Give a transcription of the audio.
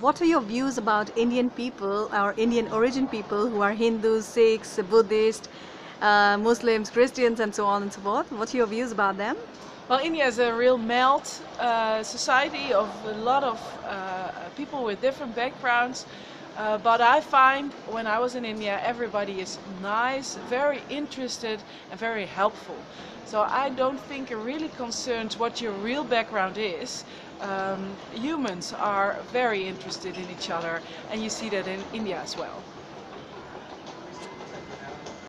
what are your views about Indian people or Indian origin people who are Hindus, Sikhs, Buddhists, uh, Muslims, Christians, and so on and so forth? What are your views about them? Well, India is a real melt uh, society of a lot of uh, people with different backgrounds. Uh, but I find when I was in India, everybody is nice, very interested, and very helpful. So I don't think it really concerns what your real background is. Um, humans are very interested in each other, and you see that in India as well.